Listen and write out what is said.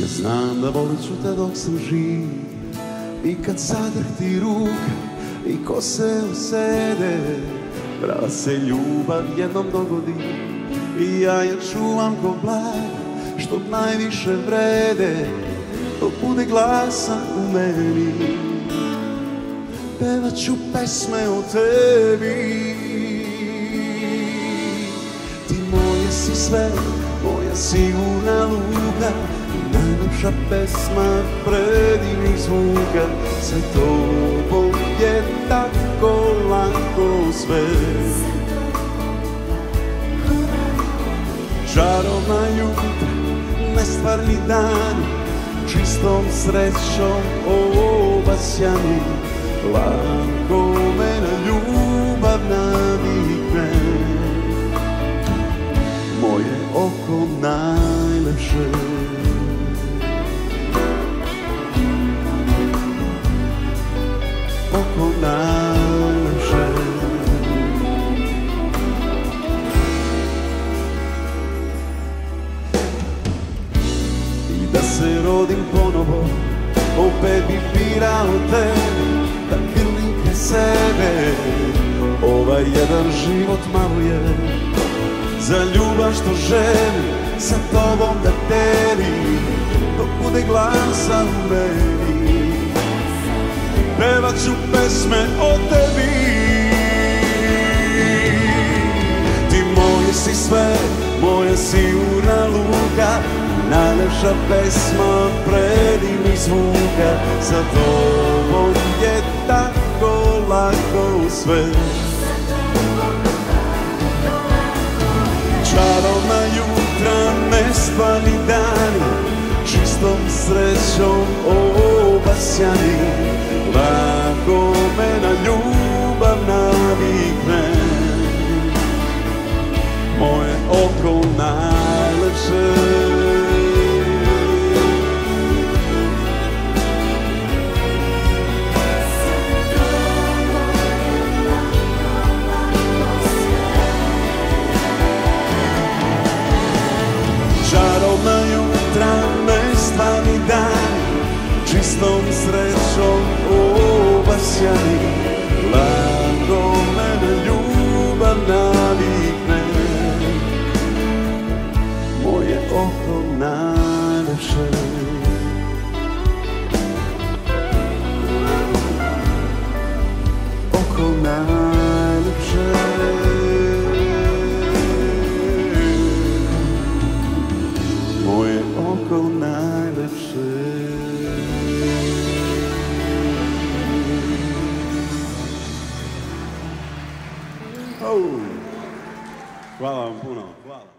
Ja znam da volit ću te dok sam živ. I kad zadrhti ruka i ko se usede Prava se ljubav jednom dogodi. I ja je čuvam ko blag što najviše vrede Dok bude glasan u meni. Pevat ću pesme o tebi. Ti moje si sve, moja sigurna luka Najljepša pesma predivnih zvuka Sa tobom je tako lako sve. Čarovna jutra, nestvarni dan Čistom srećom obasjani. Lako me na ljubav navikne Da se rodim ponovo Opet bi birao te Da grlim kraj sebe. Ovaj jedan život malo je Za ljubav što želim Sa tobom da delim Dok bude glasa u meni. Pevat ću pesme o tebi. Ti moje si sve, moja sigurna luka Najlepša pesma predivnih zvuka Sa tobom je tako lako sve Čistom srećom obasjani Lako me na ljubav navikne. Moje oko najlepše Oko najlepše moje oko najlepše. Oh. Kuala Mpuno. Kuala.